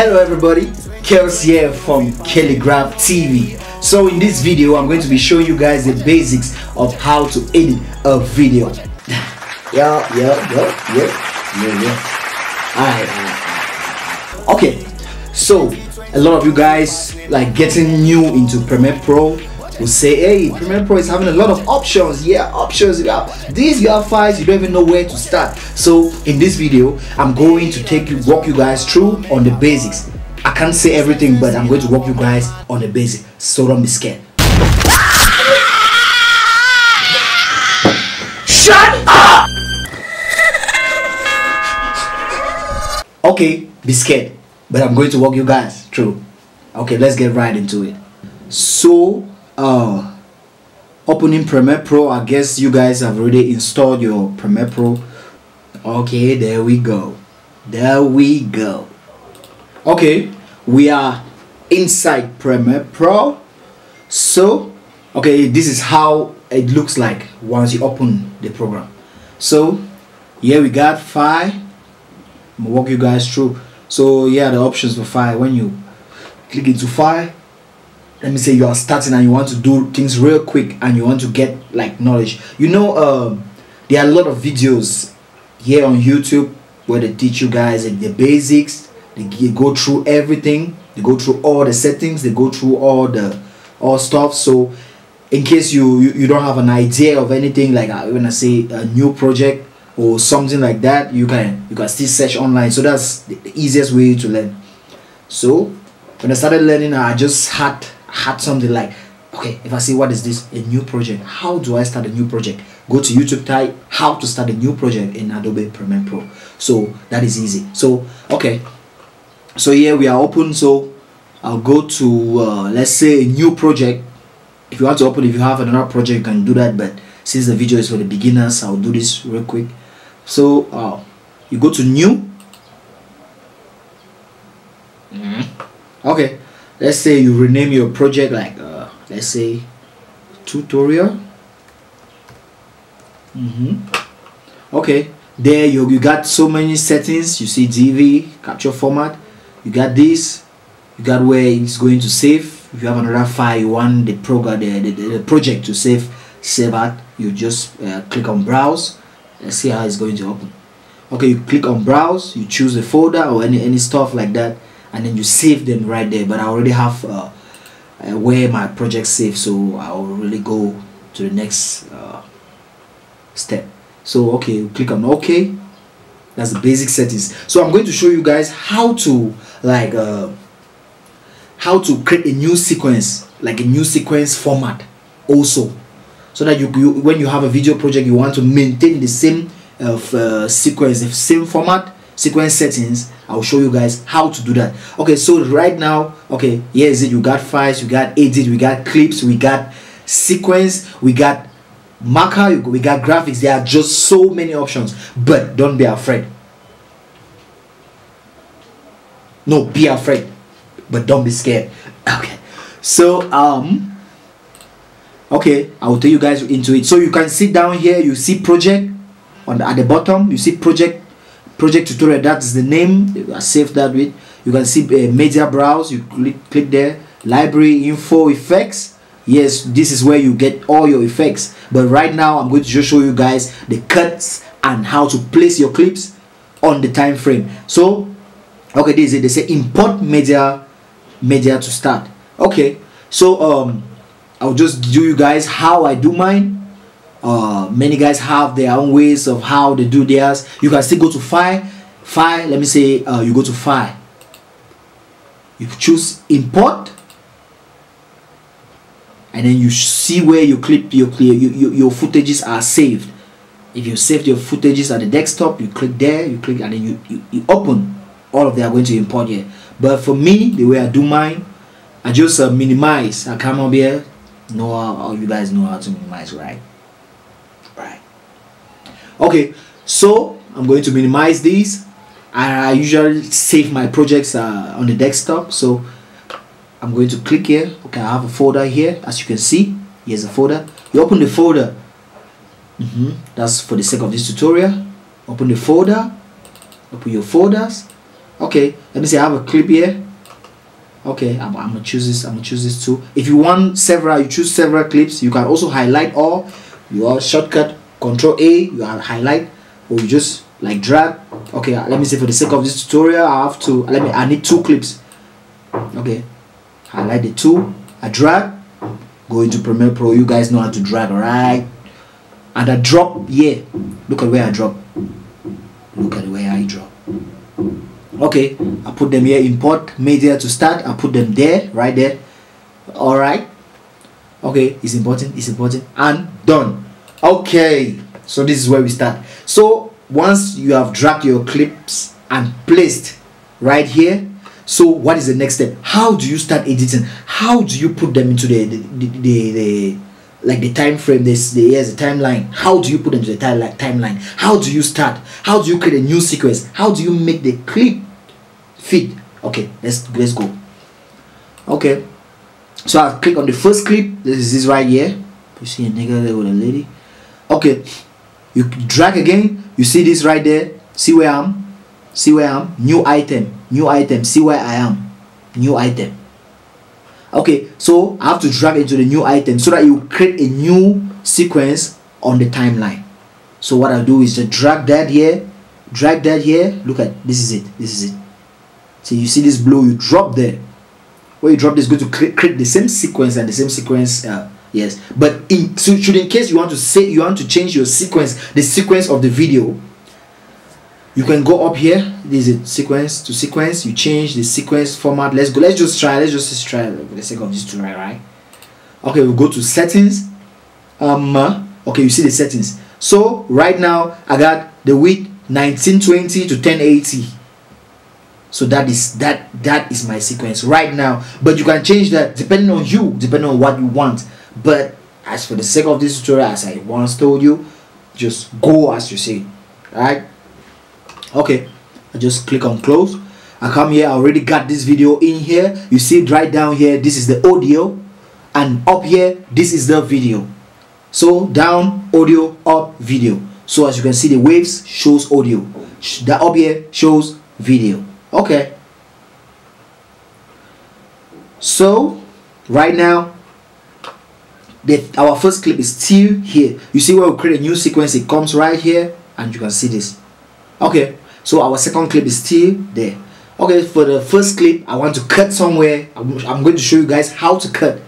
Hello everybody, Kels here from Kelly Graff TV. So in this video, I'm going to be showing you guys the basics of how to edit a video. yeah, yeah, yeah, yeah, yeah, yeah. Alright. Okay, so a lot of you guys like getting new into Premiere Pro will say, hey, Premiere Pro is having a lot of options. Yeah, options. You have these, you have files, you don't even know where to start. So in this video, I'm going to take you, walk you guys through on the basics. I can't say everything, but I'm going to walk you guys on the basics. So don't be scared. Shut up! Okay, be scared, but I'm going to walk you guys through. Okay, let's get right into it. So, uh, opening Premiere Pro, I guess you guys have already installed your Premiere Pro. Okay, there we go. There we go. Okay, we are inside Premiere Pro. So, okay, this is how it looks like once you open the program. So, here we got file. I'm walk you guys through. So, yeah, the options for file when you click into file let me say you are starting and you want to do things real quick and you want to get like knowledge. You know um, there are a lot of videos here on youtube where they teach you guys like, the basics. They go through everything. They go through all the settings. They go through all the all stuff. So in case you you, you don't have an idea of anything like uh, when i say a new project or something like that you can you can still search online. So that's the easiest way to learn. So when i started learning i just had had something like okay if i say what is this? A new project. How do i start a new project? Go to youtube type how to start a new project in adobe premiere pro. So that is easy. So okay. So here we are open. So i'll go to uh, let's say a new project. If you want to open if you have another project you can do that. But since the video is for the beginners i'll do this real quick. So uh, you go to new. Mm-hmm. okay let's say you rename your project like uh, let's say tutorial. Mm -hmm. okay. There you, you got so many settings. You see DV capture format. You got this. You got where it's going to save. If you have another file you want the program the, the, the project to save save at you just uh, click on browse. Let's see how it's going to open. Okay you click on browse. You choose a folder or any any stuff like that and then you save them right there. But I already have uh, uh, where my project saved so I'll really go to the next uh, step. So okay click on OK that's the basic settings. So I'm going to show you guys how to like uh, how to create a new sequence like a new sequence format also. So that you, you when you have a video project you want to maintain the same of uh, sequence the same format sequence settings i'll show you guys how to do that. Okay so right now okay here is it. You got files you got edit we got clips we got sequence we got marker we got graphics. There are just so many options. But don't be afraid. No be afraid. But don't be scared. Okay. So um okay i will take you guys into it. So you can sit down here. You see project on the, at the bottom. You see project project tutorial. That's the name. Save that with you can see uh, media browse. You click, click there. Library info effects. Yes this is where you get all your effects. But right now I'm going to just show you guys the cuts and how to place your clips on the time frame. So okay this is it. They say import media media to start. Okay so um I'll just do you guys how I do mine uh, many guys have their own ways of how they do theirs. You can still go to file file let me say uh, you go to file you choose import and then you see where your clip your clear your, footages are saved. If you saved your footages at the desktop you click there you click and then you, you, you open. All of them are going to import here. But for me the way I do mine I just uh, minimize. I come up here know how, you guys know how to minimize right okay so I'm going to minimize these. I usually save my projects uh, on the desktop. So I'm going to click here. Okay I have a folder here. As you can see here's a folder. You open the folder. Mm -hmm. that's for the sake of this tutorial. Open the folder. Open your folders. Okay let me say i have a clip here. Okay I'm, I'm, gonna choose this i'm gonna choose this too. If you want several you choose several clips. You can also highlight all your shortcut control a you highlight or you just like drag. Okay uh, let me say for the sake of this tutorial i have to let me i need two clips. Okay highlight the two i drag go into premiere pro you guys know how to drag right and i drop here. Look at where i drop. Look at where i drop. Okay i put them here import media to start i put them there right there. All right okay it's important it's important. And done okay so this is where we start. So once you have dragged your clips and placed right here so what is the next step? How do you start editing? How do you put them into the the, the, the like the time frame? This the here's the timeline. How do you put them to the timeline? How do you start? How do you create a new sequence? How do you make the clip fit? Okay let's let's go. Okay so i click on the first clip. This is right here. You see a nigga there with a lady okay. You drag again. You see this right there. See where i'm see where i'm new item. New item. See where i am? New item. Okay. So i have to drag into the new item so that you create a new sequence on the timeline. So what i'll do is to drag that here. Drag that here. Look at this is it. This is it. So you see this blue? You drop there. Where you drop this going to create, create the same sequence and the same sequence uh, yes. But in so should in case you want to say you want to change your sequence the sequence of the video you can go up here. This is sequence to sequence. You change the sequence format. Let's go let's just try let's just try for the sake of this to right? Okay we'll go to settings. Um okay you see the settings. So right now i got the width 1920 to 1080 so that is that that is my sequence right now. But you can change that depending on you depending on what you want but as for the sake of this tutorial as i once told you just go as you say right okay i just click on close. I come here i already got this video in here. You see it right down here this is the audio. And up here this is the video. So down audio up video. So as you can see the waves shows audio. The up here shows video. Okay. So right now the our first clip is still here. You see where we create a new sequence it comes right here and you can see this. Okay so our second clip is still there. Okay for the first clip i want to cut somewhere. I'm, I'm going to show you guys how to cut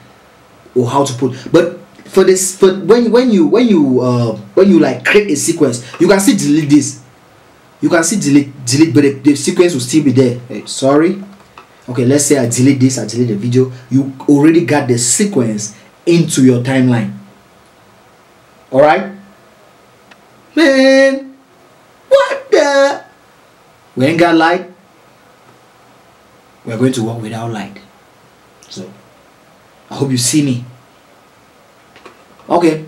or how to put but for this for when when you when you uh when you like create a sequence you can still delete this. You can see delete delete but the, the sequence will still be there. Hey, sorry. Okay let's say i delete this i delete the video. You already got the sequence into your timeline. All right? Man what the? We ain't got light. We're going to work without light. So i hope you see me. Okay.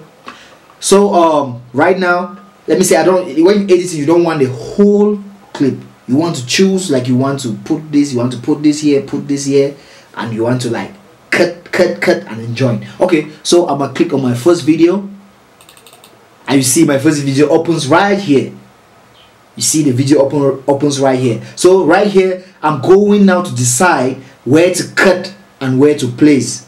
So um right now let me say i don't when you edit you don't want the whole clip. You want to choose like you want to put this you want to put this here put this here and you want to like cut cut cut and then join. Okay so i'm gonna click on my first video. And you see my first video opens right here. You see the video open opens right here. So right here i'm going now to decide where to cut and where to place.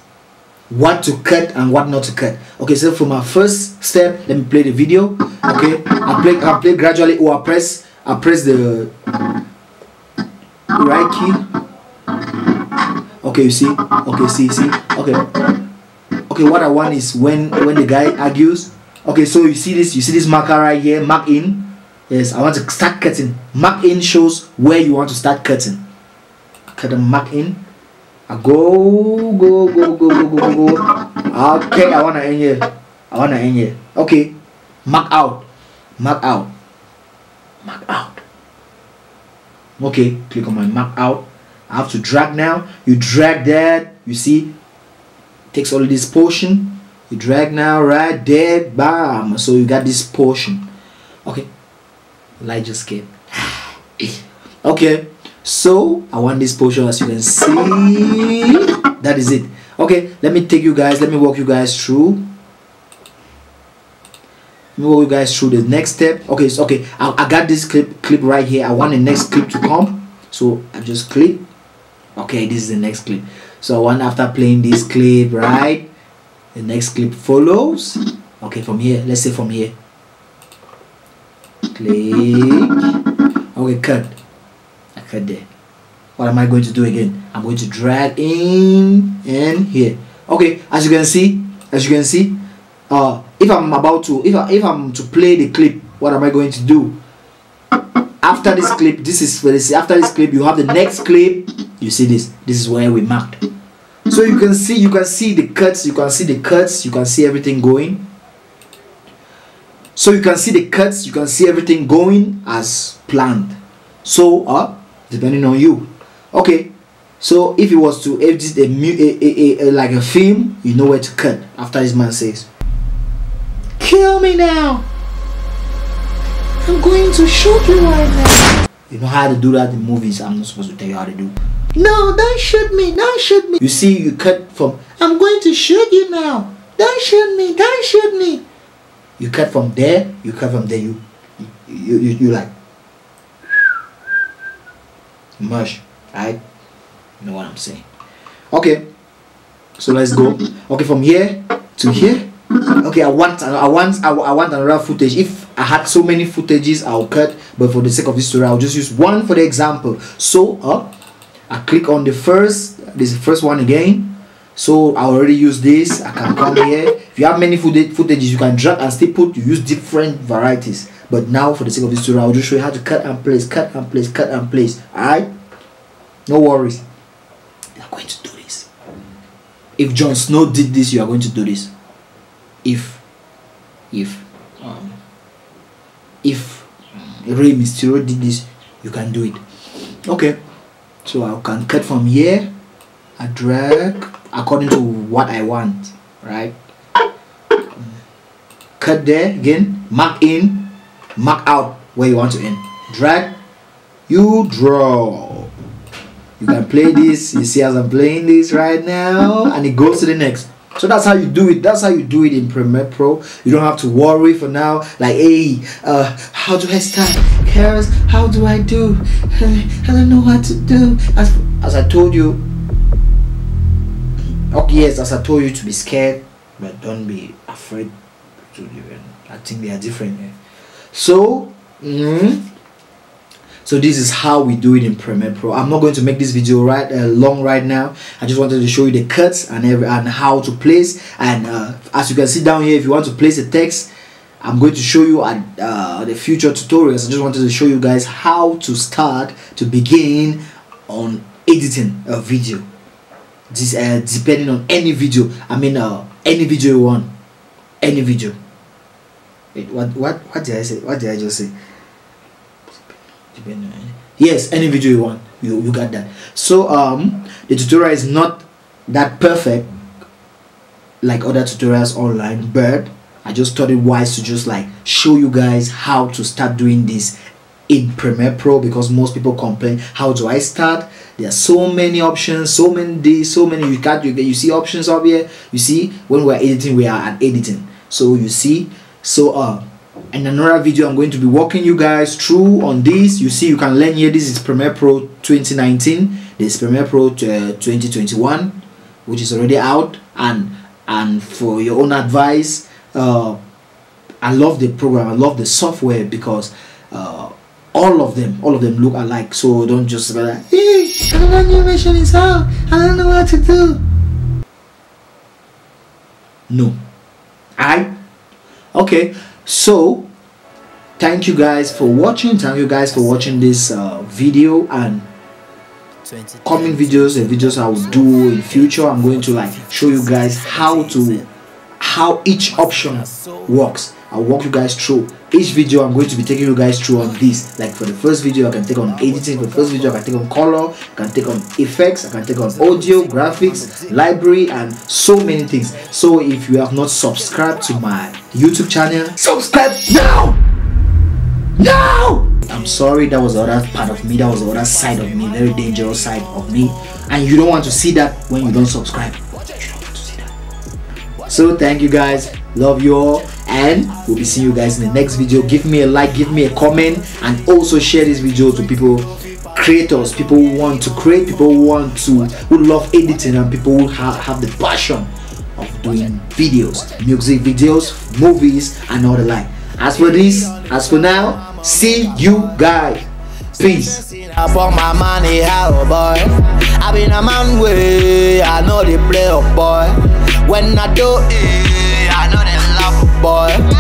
What to cut and what not to cut. Okay so for my first step let me play the video. Okay i play i play gradually. Or i press i press the right key okay you see okay see see okay okay what i want is when when the guy argues okay so you see this you see this marker right here mark in yes i want to start cutting mark in shows where you want to start cutting cut the mark in I go, go, go, go, go, go, go, go. Okay, I wanna end here. I wanna end here. Okay, mark out, mark out, mark out. Okay, click on my mark out. I have to drag now. You drag that. You see, takes all this portion. You drag now, right there, bam. So you got this portion. Okay, light just came. okay. So i want this portion as you can see. That is it. Okay. Let me take you guys. Let me walk you guys through. Me walk you guys through the next step. Okay. So okay. I, I got this clip clip right here. I want the next clip to come. So I just click okay this is the next clip. So one after playing this clip right? The next clip follows. Okay from here. Let's say from here. Click. Okay cut. I cut there. What am I going to do again? I'm going to drag in and here. Okay as you can see as you can see uh if I'm about to if, I, if I'm to play the clip what am I going to do? After this clip this is after this clip you have the next clip you see this this is where we marked. So you can see you can see the cuts you can see the cuts you can see everything going. So you can see the cuts you can see everything going as planned. So uh depending on you. Okay so if it was to edit a, a, a, a, like a film you know where to cut after this man says kill me now. I'm going to shoot you right now you know how to do that in movies. I'm not supposed to tell you how to do. No don't shoot me don't shoot me. You see you cut from i'm going to shoot you now. Don't shoot me don't shoot me. you cut from there you cut from there you you you, you like mush right? You know what i'm saying. Okay so let's go. Okay from here to here. Okay i want i want i, I want another footage. If i had so many footages i'll cut but for the sake of this story i'll just use one for the example. So uh i click on the first this first one again. So i already use this i can come here. If you have many footage footages you can drag and still put you use different varieties. But now for the sake of this tutorial i'll just show you how to cut and place cut and place cut and place. All right no worries. You are going to do this. If Jon Snow did this you are going to do this. If. If. Um, if Rey Mysterio did this you can do it. Okay. So I can cut from here I drag according to what I want right? Cut there again mark in mark out where you want to end. Drag you draw. You can play this you see as i'm playing this right now and it goes to the next so that's how you do it. That's how you do it in premiere pro. You don't have to worry for now. Like hey uh how do i start? Karis, how do i do? I don't know what to do. As, as i told you okay yes as i told you to be scared but don't be afraid to even i think they are different so mm, so this is how we do it in Premiere Pro. I'm not going to make this video right uh, long right now. I just wanted to show you the cuts and every and how to place. And uh, as you can see down here if you want to place a text I'm going to show you at uh, the future tutorials. I just wanted to show you guys how to start to begin on editing a video. This uh, depending on any video. I mean uh, any video you want. Any video. Wait, what what what did I say? What did I just say yes any video you want you, you got that. So um the tutorial is not that perfect like other tutorials online but i just thought it wise to just like show you guys how to start doing this in premiere pro because most people complain how do i start? There are so many options so many days so many you got you, you see options up here. You see when we're editing we are at editing. So you see so uh in another video i'm going to be walking you guys through on this. You see you can learn here. This is premiere pro 2019 this premiere pro uh, 2021 which is already out. And and for your own advice uh, i love the program. I love the software because uh, all of them all of them look alike. So don't just be like hey new is out. I don't know what to do. No. I? Okay so thank you guys for watching. Thank you guys for watching this uh, video and coming videos and videos i will do in future. I'm going to like show you guys how to how each option works i'll walk you guys through. Each video i'm going to be taking you guys through on this. Like for the first video i can take on editing. For the first video i can take on color. I can take on effects. I can take on audio graphics library and so many things. So if you have not subscribed to my youtube channel subscribe now! Now! I'm sorry that was the other part of me. That was the other side of me. Very dangerous side of me. And you don't want to see that when you don't subscribe. So thank you guys. Love you all and we'll be seeing you guys in the next video give me a like give me a comment and also share this video to people creators, people who want to create, people who want to who love editing, and people who ha- have the passion of doing videos, music videos, movies, and all the like. As for this, as for now, see you guys. Peace. I for my money, how boy. I been a man way, I know the play boy. When I do it, boy.